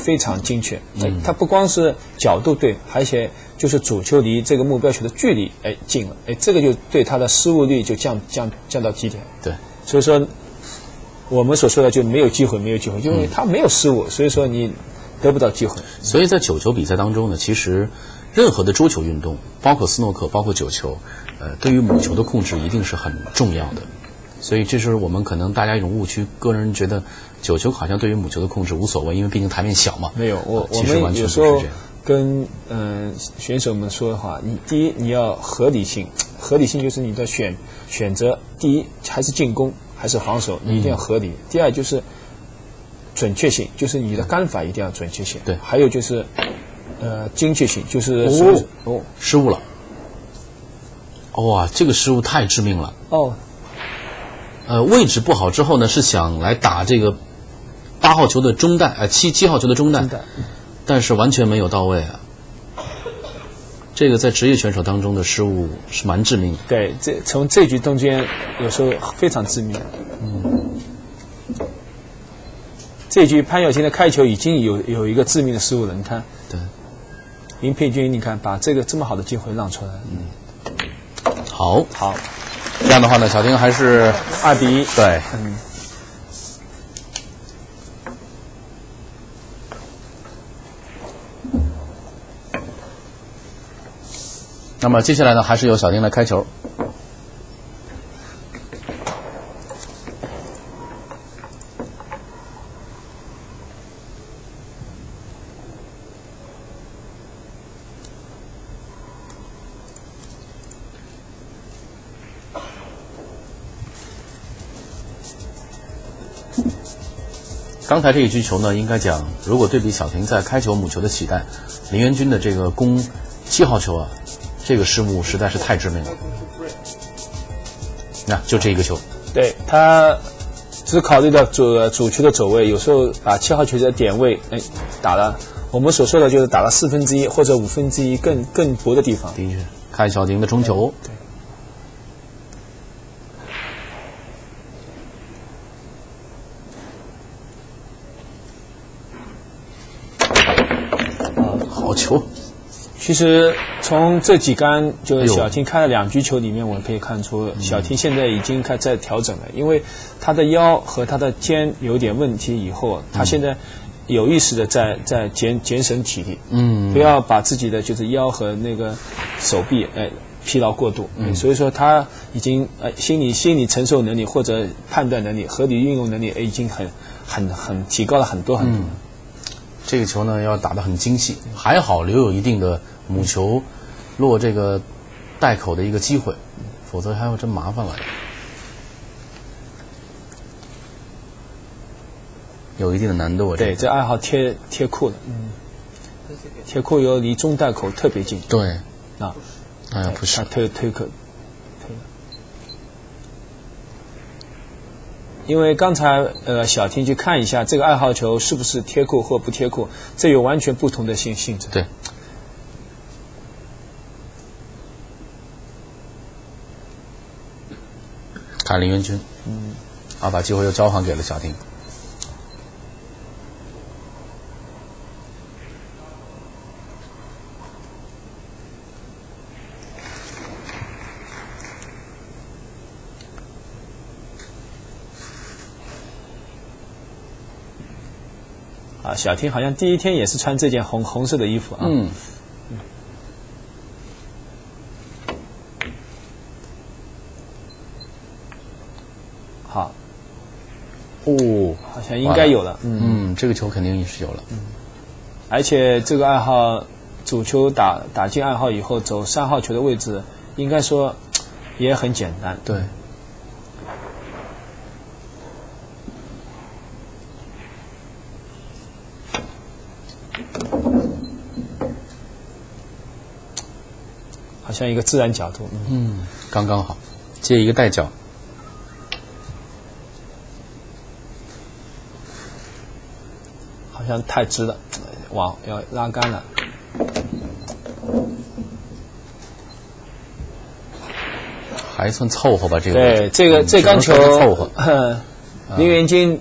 非常精确。哎，它不光是角度对，而且就是主球离这个目标球的距离哎近了，哎，这个就对它的失误率就降降降到极点。对，所以说我们所说的就没有机会，没有机会，因为它没有失误，所以说你得不到机会。所以在九球比赛当中呢，其实任何的桌球运动，包括斯诺克，包括九球，呃，对于母球的控制一定是很重要的。所以这是我们可能大家一种误区，个人觉得九球好像对于母球的控制无所谓，因为毕竟台面小嘛。没有，我我其实完们有时候跟嗯、选手们说的话，你第一你要合理性，合理性就是你的选选择，第一还是进攻还是防守，你一定要合理。第二就是准确性，就是你的杆法一定要准确性。对还有就是呃精确性，就是哦说哦失误了。哇，这个失误太致命了。哦呃，位置不好之后呢，是想来打这个八号球的中弹，呃，七七号球的中弹，真的但是完全没有到位啊。这个在职业选手当中的失误是蛮致命的。对，这从这局中间有时候非常致命。嗯，这局潘晓婷的开球已经有有一个致命的失误了，你看。对，林佩君，你看把这个这么好的机会让出来，嗯，好，好，这样的话呢，小丁还是二比一，对，嗯，那么接下来呢，还是由小丁来开球。刚才这一局球呢，应该讲，如果对比小婷在开球母球的起带，林元军的这个攻七号球啊，这个失误实在是太致命了。那就这一个球，对他只考虑到主主球的走位，有时候把七号球的点位，哎，打了我们所说的就是打了四分之一或者五分之一更更薄的地方，的确，看小婷的冲球，对球，其实从这几杆就是小婷开了两局球里面，我们可以看出小婷现在已经开在调整了，因为她的腰和她的肩有点问题，以后她现在有意识的在在减减省体力，嗯。不要把自己的就是腰和那个手臂哎疲劳过度，嗯，所以说她已经呃心理心理承受能力或者判断能力、合理运用能力哎已经很很很提高了很多很多。这个球呢要打得很精细，还好留有一定的母球落这个袋口的一个机会，否则还要真麻烦了。有一定的难度啊，对，这这爱好贴贴库的，嗯，贴库又离中袋口特别近。对，啊，哎呀不是他，推推克，推了。因为刚才呃小婷去看一下这个二号球是不是贴库或不贴库，这有完全不同的性性质。对。看林元军，嗯，啊，把机会又交还给了小丁。啊，小婷好像第一天也是穿这件红红色的衣服啊。嗯，好，哦，好像应该有了。嗯，嗯，这个球肯定也是有了。而且这个爱好主球打打进爱好以后，走三号球的位置，应该说也很简单。对，好像一个自然角度。嗯，嗯，刚刚好，接一个带角。好像太直了，网要拉杆了。还算凑合吧，这个对，这个这杆球只能说是凑合，，林元金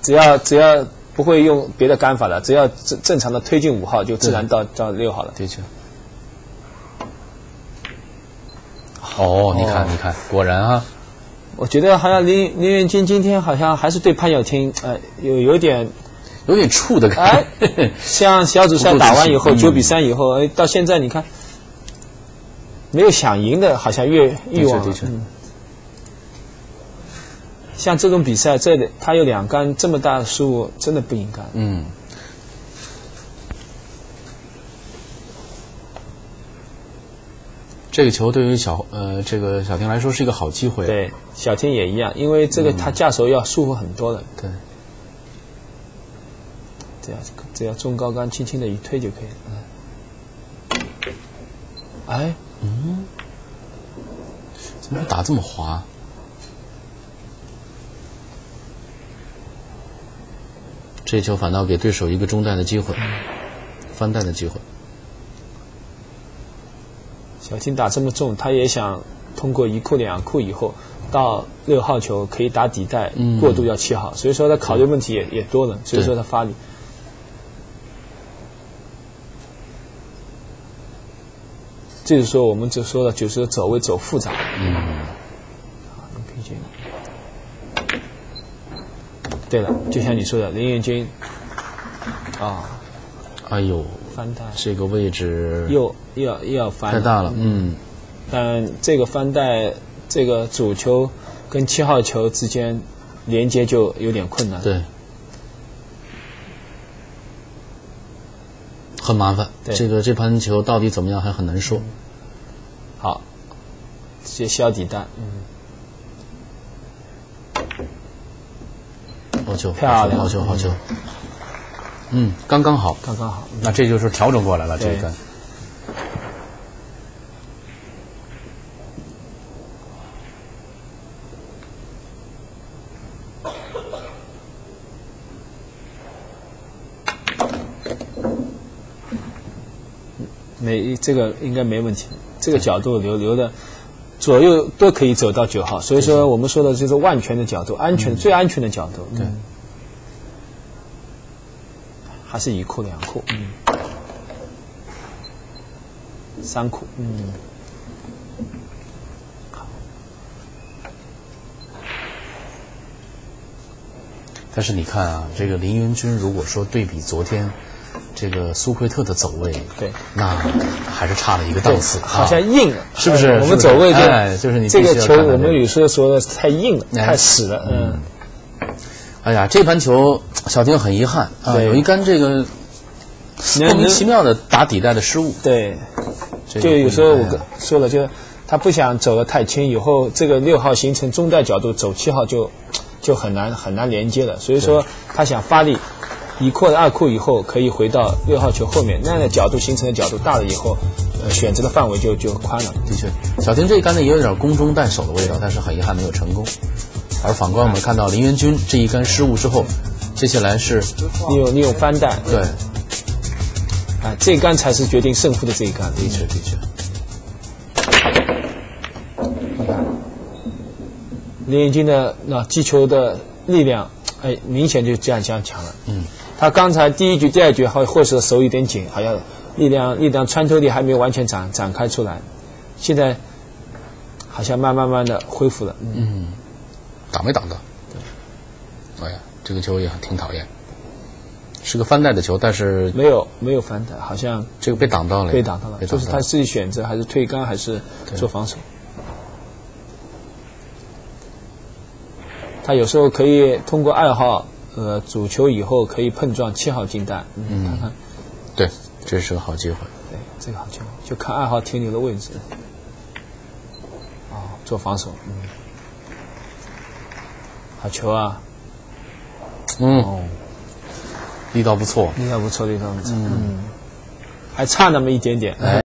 只要只要不会用别的杆法的，只要正正常的推进五号，就自然到到六号了。的确。哦，你看，你看，果然啊，我觉得好像林林元金今天好像还是对潘晓婷，呃，有有点有点怵的感哎觉。，像小组赛打完以后，九比三以后，哎，到现在你看，没有想赢的，好像越欲望了。的确嗯像这种比赛，这里他有两杆这么大的失误，真的不应该。嗯。这个球对于小呃这个小婷来说是一个好机会。对，小天也一样，因为这个他架手要舒服很多的，对只要只要中高杆轻轻的一推就可以了。嗯，哎，怎么打这么滑？这球反倒给对手一个中带的机会，翻带的机会。小金打这么重，他也想通过一库两库以后，到六号球可以打底带，过渡要七号，所以说他考虑问题也也多了，所以说他发力。这就是说我们就说了，就是走位走复杂。嗯，林平均。对了，就像你说的，林彦军啊，哎呦，翻带这个位置又又要又要翻太大了。嗯，但这个翻带，这个主球跟七号球之间连接就有点困难。，对，很麻烦。对这个这盘球到底怎么样还很难说。好，直接削底带，嗯，好球，漂亮好球，好球。嗯，刚刚好。刚刚好。嗯那这就是调整过来了，这对个。没这个应该没问题，这个角度留留的左右都可以走到九号，所以说我们说的就是万全的角度，安全、最安全的角度。对嗯还是一库两库，嗯，三库，嗯，但是你看啊，这个林元军如果说对比昨天这个苏奎特的走位，对，那还是差了一个档次，好像啊。硬了，是不是？呃我们走位就哎就是你这个球，我们有时候说的太硬了，哎。太死了，嗯，哎呀，这盘球小丁很遗憾啊，有一杆这个莫名其妙的打底带的失误，对，就有时候我说了，就他不想走得太轻，以后这个六号形成中带角度，走七号就就很难很难连接了。所以说他想发力，一库二扩以后可以回到六号球后面，那样的角度形成的角度大了以后，呃，选择的范围就就宽了。的确，小丁这一杆呢也有点攻中带守的味道，但是很遗憾没有成功。而反观我们看到林元军这一杆失误之后，接下来是你有你有翻带，对，啊，这一杆才是决定胜负的这一杆。的确的确，林元军的那击球的力量，哎，明显就这样这样强了。嗯，他刚才第一局、第二局还或者手有点紧，好像力量力量穿透力还没有完全展展开出来，现在好像慢慢慢的恢复了。嗯，挡没挡到？哎呀，这个球也挺讨厌，是个翻带的球，但是没有没有翻带，好像这个被挡到了，被挡到了。就是他自己选择还是退杆还是做防守。他有时候可以通过二号呃主球以后可以碰撞七号进弹，嗯，看看对，这是个好机会。对这个好机会，就看二号停留的位置。哦，做防守，嗯，好球啊，嗯，力道不错。力道不错，力道不错，嗯，还差那么一点点，哎